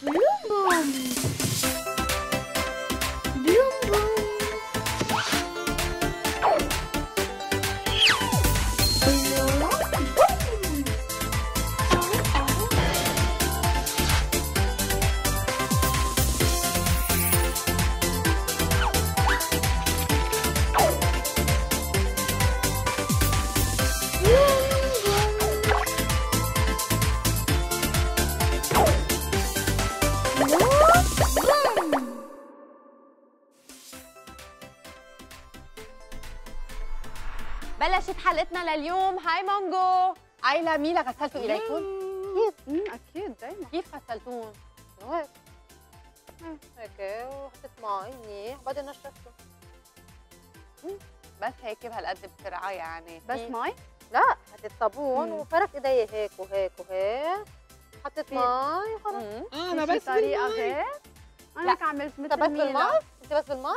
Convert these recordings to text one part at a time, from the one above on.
Blue Boom. بلشت حلقتنا لليوم hi مانجو hi أيلا ميلا غسلتوا إيديكم؟ أمم، أكيد دايما كيف غسلتوهم؟ هيك هيك وحطيت مي منيح بعدين نشفته بس هيك بهالقد بسرعة يعني بس مي؟ لا حطيت صابون. وفرك إيدي هيك وهيك وهيك حطيت مي خلص مم. أنا بس بالمي. غير لا. أنا هيك عملت أنت مثل بس بالمي؟ أنت بس بالمي؟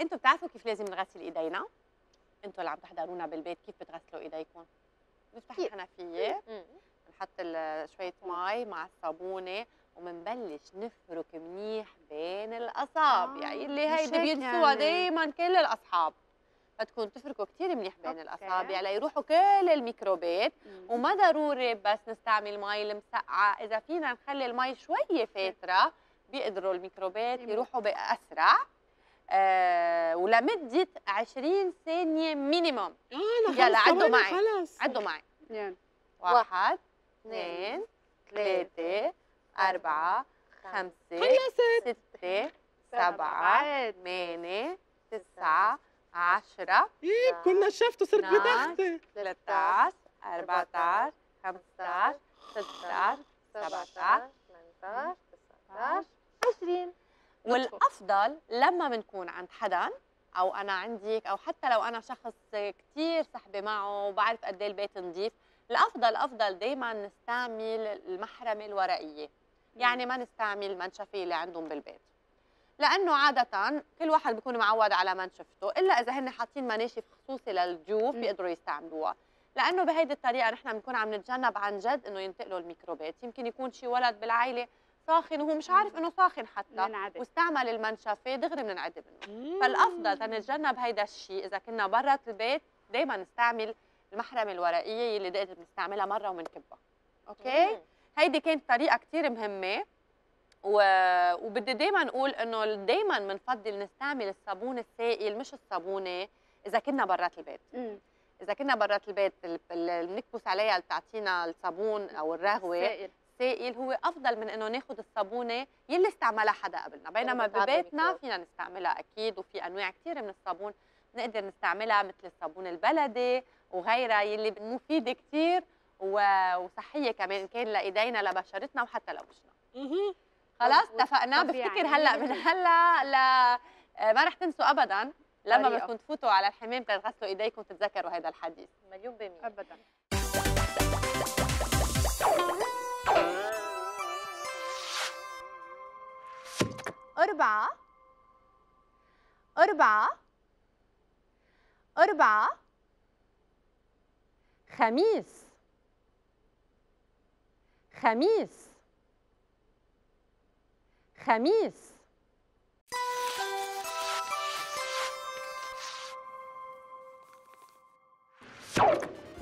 أنتوا بتعرفوا كيف لازم نغسل إيدينا؟ أنتوا اللي عم تحضرونا بالبيت كيف بتغسلوا إيديكم؟ نفتح كيف؟ الحنفية مم. نحط ال- شوية مي مع الصابونة ومنبلش نفرك منيح بين الأصابع آه، اللي مش هيدي بينسوها يعني. دايما كل الأصحاب بدكم تفركوا كثير منيح بين okay. الأصابع ليروحوا كل الميكروبات مم. وما ضروري بس نستعمل مي المسقعة إذا فينا نخلي المي شوية فاترة بيقدروا الميكروبات. يروحوا بأسرع آه ولمدة 20 ثانية مينيموم أنا يلا، عدوا معي. خلص عدوا معي. يعني واحد اثنين أربعة خمسة خلصت. ستة سبعة ثمانية تسعة عشرة إيه كنا شفت صرت نعم. بدختي 13 14 15 16 17 18 19 20 والافضل لما بنكون عند حدا أو أنا عندك أو حتى لو أنا شخص كثير صحبه معه وبعرف قد إيه البيت نظيف الأفضل أفضل دائما نستعمل المحرمة الورقية. يعني ما نستعمل المنشفه اللي عندهم بالبيت. لأنه عادة كل واحد بيكون معود على منشفته إلا إذا هن حاطين مناشف خصوصي مم. بيقدروا يستعملوها. لأنه بهيدي الطريقة نحن بنكون عم نتجنب عن جد إنه ينتقلوا الميكروبات. يمكن يكون شي ولد بالعائله ساخن وهو مش عارف إنه ساخن حتى. بننعدل. واستعمل المنشفة دغري بننعدي منه فالأفضل تنتجنب هيدا الشيء. إذا كنا برات البيت دائما نستعمل المحرمة الورقية اللي دقت بنستعملها مرة وبنكبها أوكي؟ هيدي كانت طريقة كثير مهمة. و... وبدي دائما أقول إنه دائما بنفضل نستعمل الصابون السائل مش الصابونة إذا كنا برات البيت. مم. إذا كنا برات البيت ال- اللي بنكبس عليها اللي بتعطينا الصابون أو الرغوة. السائل هو أفضل من إنه ناخذ الصابونة يلي استعملها حدا قبلنا بينما بتعبي ببيتنا. فينا نستعملها أكيد وفي أنواع كثير من الصابون نقدر نستعملها مثل الصابون البلدي وغيرها يلي مفيدة كثير وصحية كمان كان لإيدينا لبشرتنا وحتى لوجهنا خلاص. اتفقنا. بفتكر هلأ من هلأ لا آه، ما رح تنسوا ابدا لما. بدكم تفوتوا على الحمام تغسلوا إيديكم تتذكروا هذا الحديث مليون بالمية ابدا أربعة أربعة أربعة خميس خميس خميس.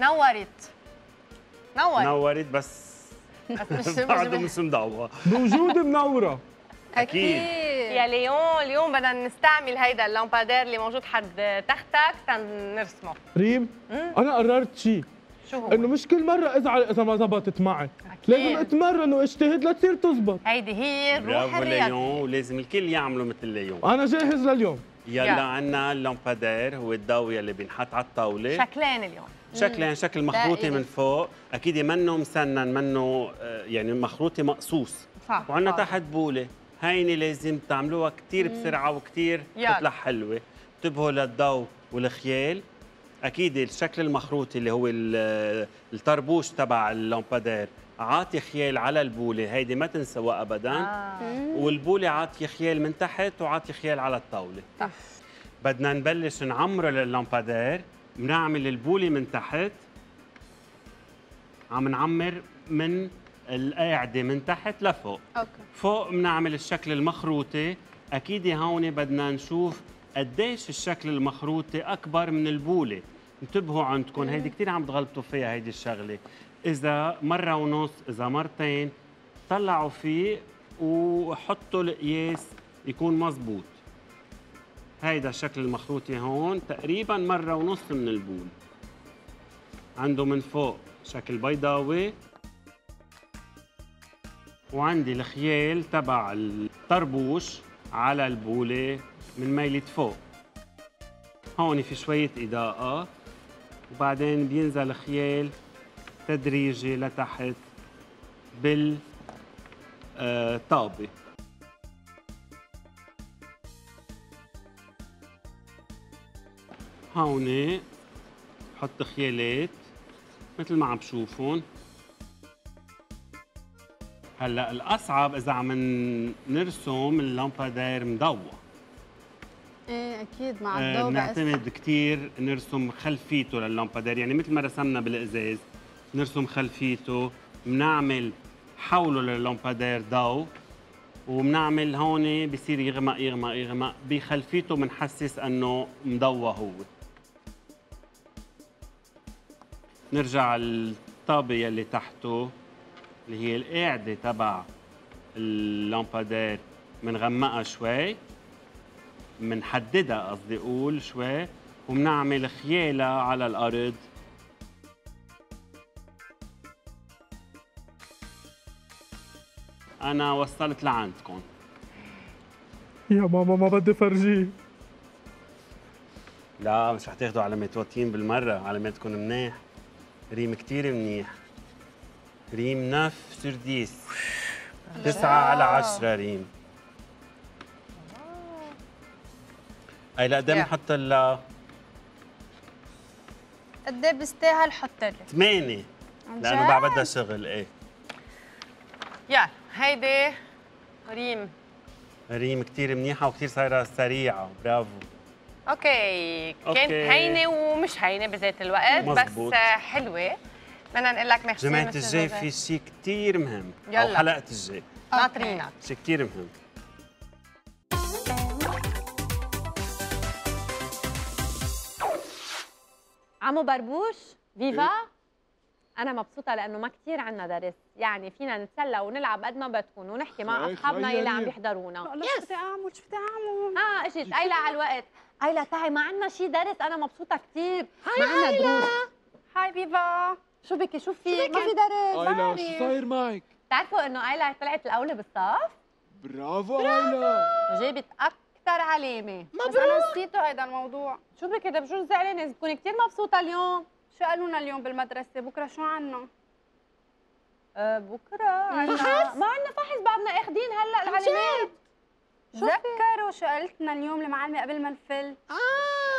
نورت نورت نورت بس. بس مش بعده مش مش مدور بوجود منورة. أكيد. يا ليون اليوم بدنا نستعمل هيدا اللامبادير اللي موجود حد تختك تنرسمه. ريم مم. أنا قررت شيء شو هو؟ إنه مش كل مرة أزعل إذا ما زبطت معي. لازم أكيد. أتمرن وأجتهد لتصير تزبط. هيدي هي الروح برافو الرياضية. ليون ولازم الكل يعملوا مثل ليون. أنا جاهز لليوم. يلا يلا. عنا اللامبادير هو الضوء يلي بينحط على الطاولة. شكلين اليوم. شكلين شكل مخروطي. من فوق. أكيد منه مسنن منه آه، يعني مخروطي مقصوص. صح وعنا صح. تحت بولة. هيني لازم تعملوها كتير بسرعة وكتير يلا. تطلع حلوة. انتبهوا للضوء والخيال. أكيد الشكل المخروطي اللي هو ال- الطربوش تبع اللامبادير. عاطي خيال على البولة. هيدي ما تنسوها ابدا. آه. والبولة عاطيه خيال من تحت وعاطيه خيال على الطاولة. صح. بدنا نبلش نعمره لللامبادير بنعمل البولة من تحت. عم نعمر من القاعدة من تحت لفوق. أوكي. فوق بنعمل الشكل المخروطي أكيد هون بدنا نشوف قديش الشكل المخروطي أكبر من البولة. انتبهوا عندكم هيدي كثير عم تغلطوا فيها هيدي الشغلة. إذا مرة ونص إذا مرتين طلعوا فيه وحطوا القياس يكون مزبوط. هيدا الشكل المخروطي هون تقريبا مرة ونص من البول. عنده من فوق شكل بيضاوي. وعندي الخيال تبع الطربوش على البولة من ميلة فوق. هون في شوية إضاءة وبعدين بينزل الخيال تدريجي لتحت بالطابة. هون بحط خيالات مثل ما عم تشوفون هلا الأصعب إذا عم نرسم اللامبادير مضوى إيه أكيد مع آه، الضوء بس بنعتمد كثير نرسم خلفيته لللامبادير. يعني مثل ما رسمنا بالإزاز نرسم خلفيته بنعمل حوله لللامبادير ضوء وبنعمل هون بصير يغمق يغمق يغمق. بخلفيته بنحسس إنه مضوى هو. نرجع الطابة يلي تحته. اللي هي القاعدة تبع اللامبادير بنغمقها شوي بنحددها قصدي أقول شوي وبنعمل خيالة على الأرض. أنا وصلت لعندكم. يا ماما ما بدي فرجيه لا مش رح تاخذوا على متوتين بالمرة علاماتكم منيح. ريم كتير منيح. ريم نف سرديس. تسعة على عشرة ريم. أي لا قدام يا. نحط ال قد إيه بيستاهل حط لي ثمانية. لأنه؟ بعد بدها شغل إيه. يلا هيدي ريم. ريم كتير منيحة وكتير صايرة سريعة. برافو. okay. كانت. هينة ومش هينة بذات الوقت مزبوط. بس حلوة. بدنا نقول لك ميرسي جماعة. في شيء كتير مهم أو يلا. حلقة الجاي ناطرينك شيء كتير مهم. عمو بربوش فيفا؟ أنا مبسوطة لأنه ما كثير عنا درس. يعني فينا نتسلى ونلعب قد ما بدكم ونحكي مع خير، أصحابنا يلي عم يا بيحضرونا. شو بدي اعمل شو بدي اعمل آه اجت أيلا على الوقت. أيلا تعي ما عنا شيء درس أنا مبسوطة كثير ما عنا دروس. هاي فيفا. شو بكي؟ شو في؟ ما في درس. ايلا شو صاير معك؟ بتعرفوا إنه ايلا طلعت الاولى بالصف؟ برافو ايلا وجابت أكثر علامة. بس أنا نسيته هيدا الموضوع. شو بك ده بجوز زعلانه بتكوني كثير مبسوطة اليوم. شو قالوا لنا اليوم بالمدرسة؟ بكرة شو عنا؟ أه بكرة عنا. ما عنا فحص بعدنا اخذين هلأ العلامات؟ تذكروا شو قالت لنا اليوم المعلمه قبل ما نفل.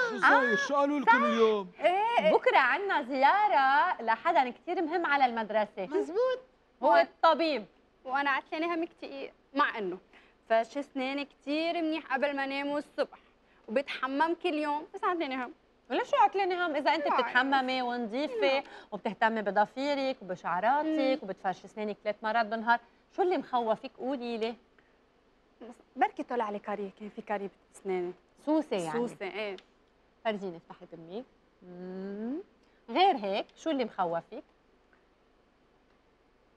شو صاير؟ شو قالوا لكم اليوم؟ بكرة عنا زيارة لحدا كثير مهم على المدرسة. مزبوط هو الطبيب. وأنا عتلاني هم كتير مع إنه. فرش اسناني كتير منيح قبل ما انام الصبح. وبتحمم كل يوم. بس عتلاني هم ولا شو عقلاني هم إذا أنت. بتتحممي ونظيفة وبتهتمي بضفيرك وبشعراتك وبتفرشي اسنانك ثلاث مرات بالنهار شو اللي مخوفك؟ قولي لي. بس بركي طلع لي كاري كان في كاري باسناني سوسة يعني. سوسة إيه. فرجيني افتحي مم. غير هيك شو اللي مخوفك؟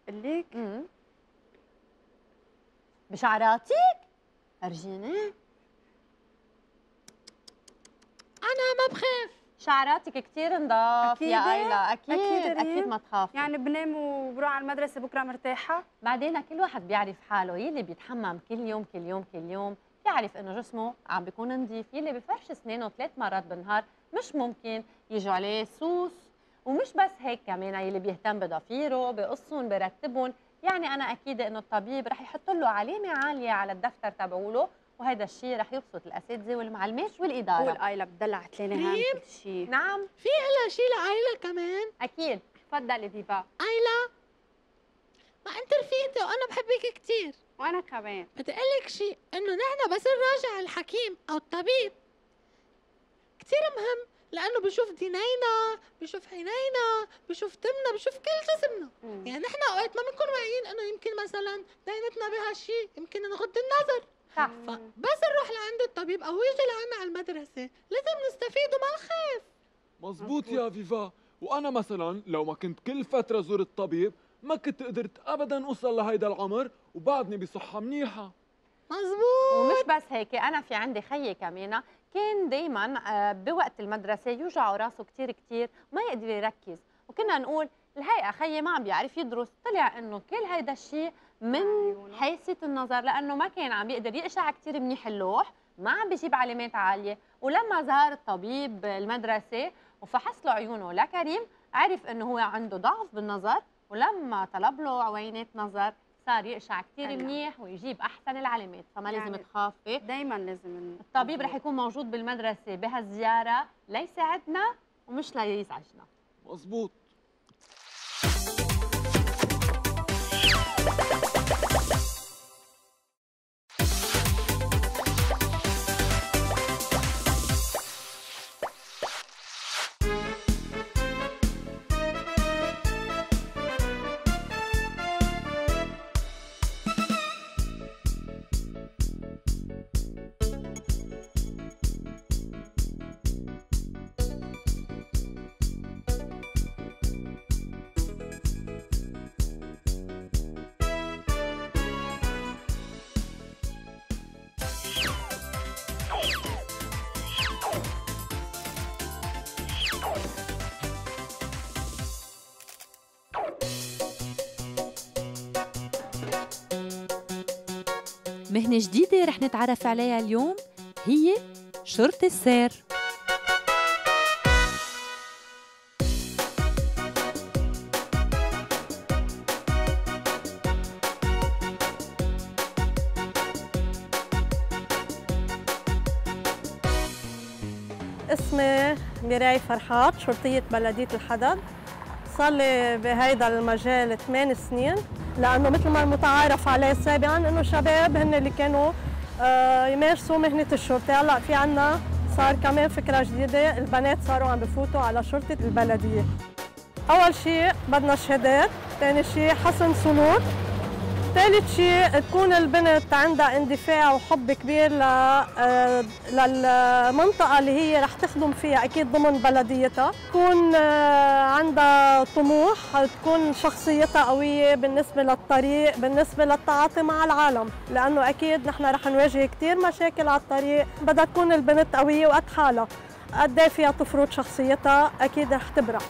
قليك مم. بشعراتك؟ فرجيني. أنا ما بخاف. شعراتك كثير نضاف أكيد. يا؟ أيلا. أكيد أكيد أكيد, ريم. ما تخافي. يعني بنام وبروح على المدرسة بكرة مرتاحة. بعدين كل واحد بيعرف حاله. يلي بيتحمم كل يوم كل يوم كل يوم. بيعرف إنه جسمه عم بيكون نظيف يلي بفرش اسنانه ثلاث مرات بالنهار مش ممكن. يجوا عليه سوس. ومش بس هيك كمان. يلي بيهتم بضفيره بقصهم برتبهم. يعني أنا أكيد إنه الطبيب رح يحط له علامة عالية على الدفتر تبعوله وهذا الشيء رح يبسط الأساتذة والمعلمات والإدارة. والايلا بتدلع عتلاني هم كل شيء. نعم. لا شي لعائلة كمان؟ أكيد. تفضلي ديبا عائلة ما أنت رفيقتي وأنا بحبك كتير. وأنا كمان. بدي اقلك شي إنه نحن بس نراجع الحكيم أو الطبيب. كتير مهم لأنه بشوف دينينا بشوف عينينا بشوف تمنا بشوف كل جسمنا. يعني نحن أوقات ما بنكون واعيين إنه يمكن مثلا دينتنا بها شيء يمكن نغض النظر. صح فبس نروح لعند الطبيب أو يجي لعنا على المدرسة. لازم نستفيد وما نخاف. مزبوط يا فيفا. وأنا مثلا لو ما كنت كل فترة زور الطبيب ما كنت قدرت ابدا أوصل لهيدا العمر وبعدني بصحة منيحة. مزبوط ومش بس هيك أنا في عندي خيي كمان كان دائما بوقت المدرسة يوجعه راسه كثير كثير ما يقدر يركز. وكنا نقول الهيئة خيي ما عم بيعرف يدرس طلع إنه كل هيدا الشيء من حاسه النظر لأنه ما كان عم بيقدر يقشع كثير منيح اللوح ما عم بيجيب علامات عالية ولما زار الطبيب المدرسة وفحص له عيونه لكريم عرف إنه هو عنده ضعف بالنظر ولما طلب له عوينات نظر صار يقشع كثير. منيح ويجيب أحسن العلامات فما لازم يعني تخافي. دائما لازم الطبيب رح يكون موجود بالمدرسة بهالزيارة ليساعدنا ومش ليزعجنا. مزبوط مهنة جديدة رح نتعرف عليها اليوم هي شرطة السير. اسمي ميراي فرحات شرطية بلدية الحدد صار لي بهيدا المجال 8 سنين. لأنه مثل ما المتعارف عليه سابقا إنه شباب هن اللي كانوا آه، يمارسوا مهنة الشرطة. هلأ في عنا صار كمان فكرة جديدة البنات صاروا عم بفوتوا على شرطة البلدية. أول شيء بدنا شهادات ثاني شيء حسن سلوك. ثالث شيء تكون البنت عندها اندفاع وحب كبير آه، للمنطقة اللي هي رح تخدم فيها أكيد ضمن بلديتها. تكون آه، عندها طموح تكون شخصيتها قوية بالنسبة للطريق بالنسبة للتعاطي مع العالم. لأنه أكيد نحن رح نواجه كثير مشاكل على الطريق. بدها تكون البنت قوية وقد حالها. قد إيه فيها تفرض شخصيتها؟ أكيد رح تبرع.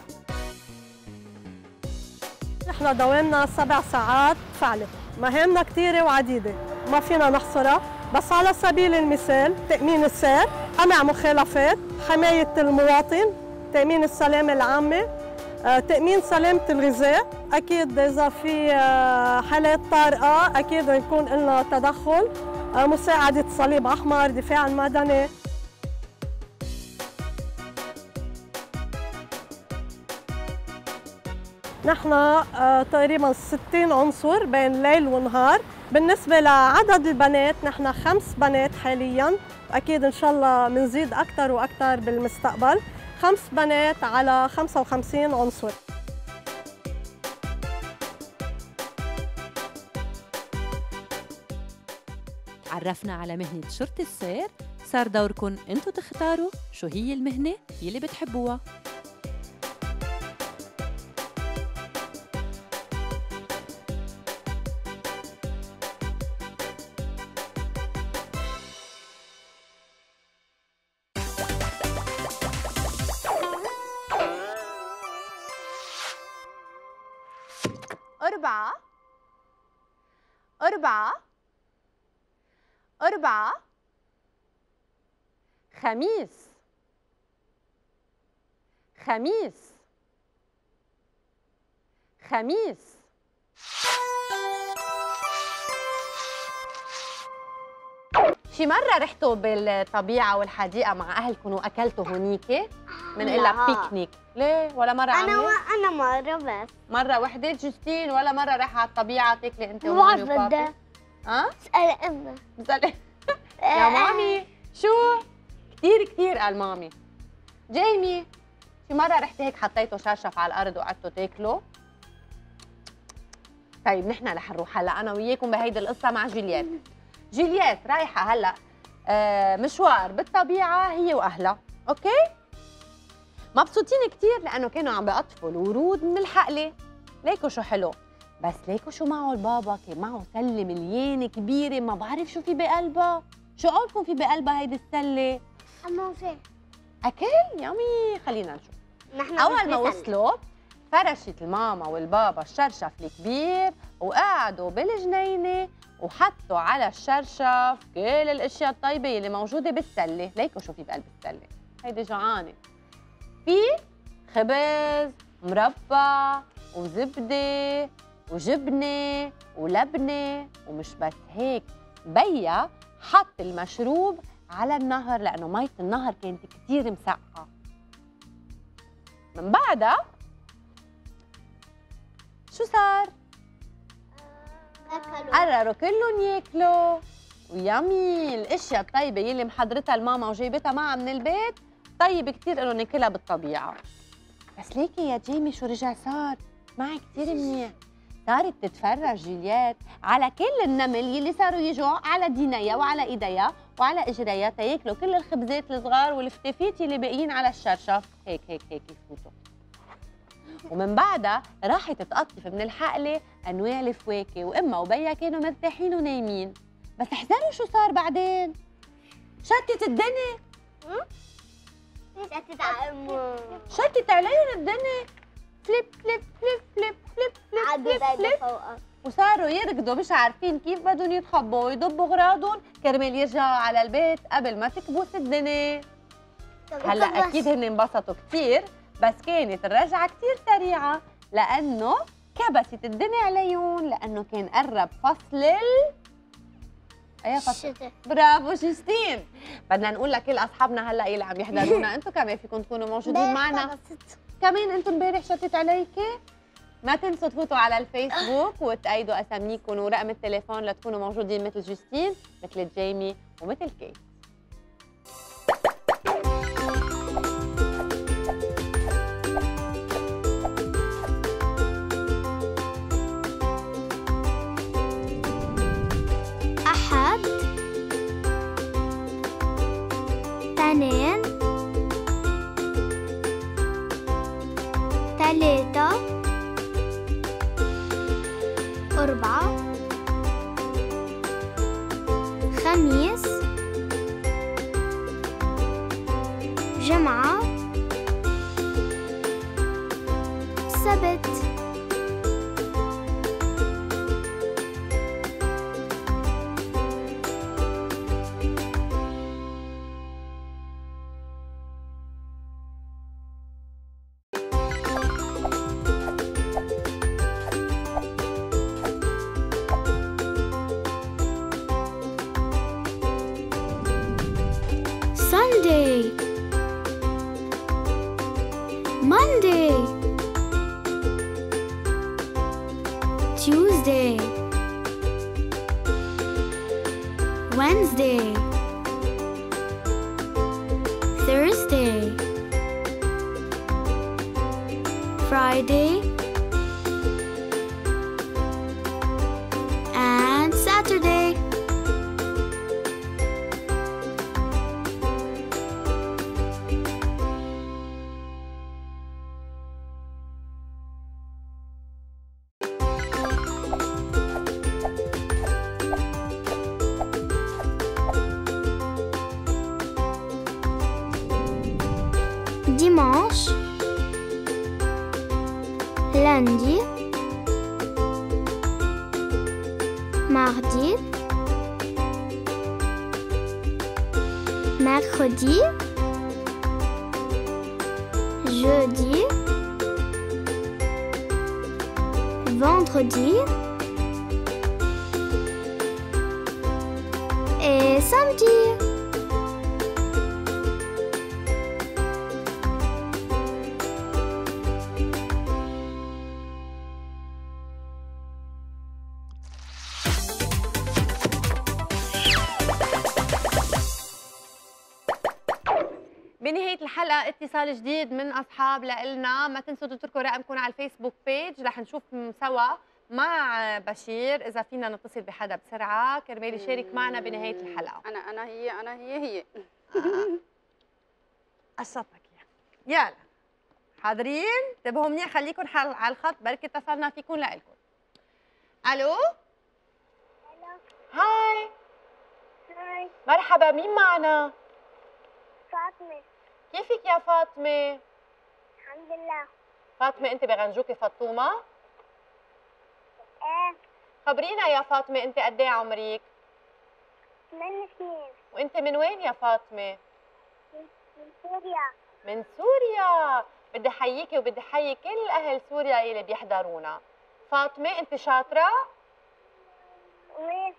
نحن دوامنا سبع ساعات فعلي مهامنا كثيرة وعديدة. ما فينا نحصرها. بس على سبيل المثال تأمين السير منع مخالفات حماية المواطن تأمين السلامة العامة آه، تأمين سلامة الغذاء. أكيد إذا في آه، حالات طارئة أكيد يكون لنا تدخل آه، مساعدة صليب أحمر دفاع مدني نحن آه، تقريبا 60 عنصر بين ليل ونهار. بالنسبة لعدد البنات نحن خمس بنات حاليا. أكيد إن شاء الله بنزيد أكثر وأكثر بالمستقبل. خمس بنات على 55 عنصر. تعرفنا على مهنة شرطة السير. صار دوركم انتو تختاروا شو هي المهنة يلي بتحبوها. أربعة أربعة أربعة خميس خميس خميس. شي مرة رحتوا بالطبيعة والحديقة مع أهلكم وأكلتوا هونيك من إلا لا. بيكنيك. ليه؟ ولا مرة أنا عملت؟ و... أنا مرة بس. مرة وحدة؟ جوستين. ولا مرة رايحة على الطبيعة تاكلي أنت ما ومامي؟ بدها ها؟ اسأل امها بسألي يا مامي شو؟ كثير كثير قال مامي. جيمي في مرة رحت هيك حطيته شرشف على الأرض وقعدتوا تاكلوا؟ طيب نحن رح نروح هلا. أنا وياكم بهيدي القصة مع جولييت. جولييت رايحة هلا آه مشوار بالطبيعة هي وأهلها أوكي؟ مبسوطين كتير لأنه كانوا عم بيقطفوا الورود من الحقلة. ليكوا شو حلو بس ليكوا شو معه البابا؟ كان معه سلة مليانة كبيرة ما بعرف شو في بقلبها. شو قولكم في بقلبها هيدي السلة؟ حمام فين أكل yummy خلينا نشوف. نحن أول ما. وصلوا فرشت الماما والبابا الشرشف الكبير وقعدوا بالجنينة وحطوا على الشرشف كل الأشياء الطيبة اللي موجودة بالسله ليكوا شو في بقلب السله هيدي جوعانه في خبز مربى وزبدة وجبنة ولبنة ومش بس هيك. بيا حط المشروب على النهر لأنه مية النهر كانت كثير مسقعة. من بعدها شو صار؟ أكلوا. قرروا كلهم ياكلوا. ويامي الاشياء الطيبه يلي محضرتها الماما وجايبتها معها من البيت طيب كثير إنه ناكلها بالطبيعة. بس ليكي يا جيمي شو رجع صار؟ معي كثير منيح. صارت تتفرج جوليات على كل النمل يلي صاروا يجوا على دينيا وعلى ايديها وعلى اجريها تياكلوا كل الخبزات الصغار والفتافيت اللي باقيين على الشرشف. هيك هيك هيك يفوتوا. ومن بعدها راحت تقطف من الحقله أنواع الفواكه وامها وبيها كانوا مرتاحين ونايمين. بس احذروا شو صار بعدين؟ شتت الدنيا. ليش أتت على أمه شتت عليهم الدنيا. فليب فليب فليب فليب فليب فليب فليب فليب. وصاروا يركضوا مش عارفين كيف بدهم يتخبوا ويضبوا أغراضهم. كرمال يرجعوا على البيت قبل ما تكبس الدنيا. هلأ أكيد هن انبسطوا كثير بس كانت الرجعة كثير سريعة لأنه كبست الدنيا عليهم لأنه كان قرب فصل ال اي فصل. الشتاء. برافو شيستين بدنا نقول لكل اصحابنا هلأ يلي عم يحضرونا. أنتم كمان فيكم تكونوا موجودين معنا. كمان أنتم امبارح شتت عليكي. ما تنسوا تفوتوا على الفيسبوك وتأيدوا أساميكم ورقم التليفون لتكونوا موجودين مثل جوستين مثل جيمي ومثل كيت. ثلاثة أربعة خميس Monday. Tuesday. Wednesday. Thursday. Friday dimanche, lundi, mardi, mercredi, jeudi, vendredi. Et samedi. بنهايه الحلقة اتصال جديد من أصحاب لإلنا. ما تنسوا تتركوا رقمكم على الفيسبوك بيج رح نشوف سوا مع بشير إذا فينا نتصل بحدا بسرعة. كرمال يشارك معنا بنهاية الحلقة. أنا أنا هي أنا هي هي. قشطك يلا. حاضرين؟ انتبهوا منيح خليكم على الخط. بركي اتصلنا فيكم لإلكم. ألو. هاي. هاي. مرحبا مين معنا؟ فاطمة. كيفك يا فاطمة؟ الحمد لله. فاطمة أنت بغنجوكي فطومة؟ إيه. خبرينا يا فاطمة أنت قد إيه عمرك؟ ثمان سنين. وأنت من وين يا فاطمة؟ من سوريا. من سوريا. بدي احييكي وبدي احيي كل أهل سوريا اللي بيحضرونا. فاطمة أنت شاطرة؟ وين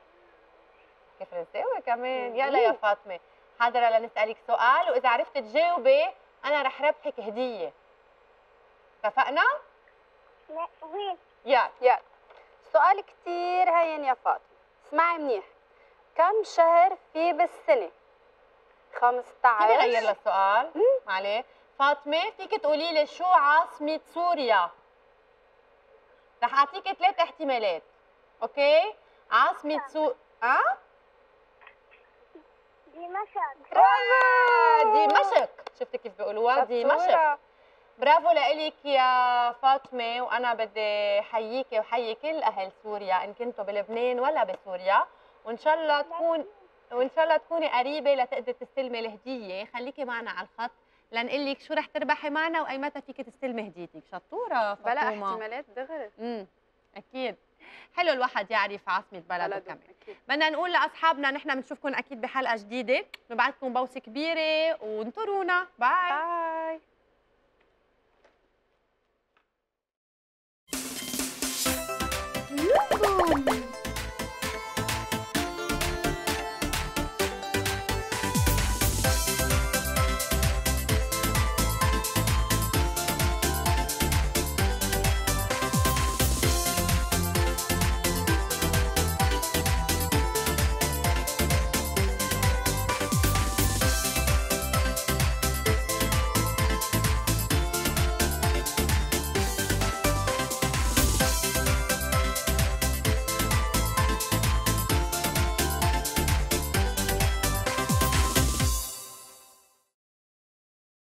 كيف فرنساوي كمان؟ يلا يا فاطمة. حاضرة لنسألك سؤال وإذا عرفت تجاوبي أنا رح ربحك هدية. اتفقنا؟ لا وين؟ يلا يلا سؤال كتير هين يا فاطمة. اسمعي منيح. كم شهر في بالسنة؟ 15 فيني غير السؤال عليه فاطمة فيك تقولي لي شو عاصمة سوريا؟ رح أعطيك ثلاث احتمالات. أوكي؟ عاصمة سو أه؟ دمشق. برافو. دمشق. شفتي كيف بيقولوها دمشق شطورة. برافو لإلك يا فاطمة وأنا بدي حييكي وحيي كل أهل سوريا إن كنتوا بلبنان ولا بسوريا. وإن شاء الله تكون وإن شاء الله تكوني قريبة لتقدر تستلمي الهدية خليكي معنا على الخط لنقول لك شو رح تربحي معنا وأي متى فيك تستلمي هديتك شطورة بلا فاطمة. احتمالات دغري. امم أكيد. حلو الواحد يعرف عاصمة بلده كمان. بدنا نقول لأصحابنا نحن بنشوفكم أكيد بحلقة جديدة. نبعثكم بوسه كبيرة وانطرونا باي. باي.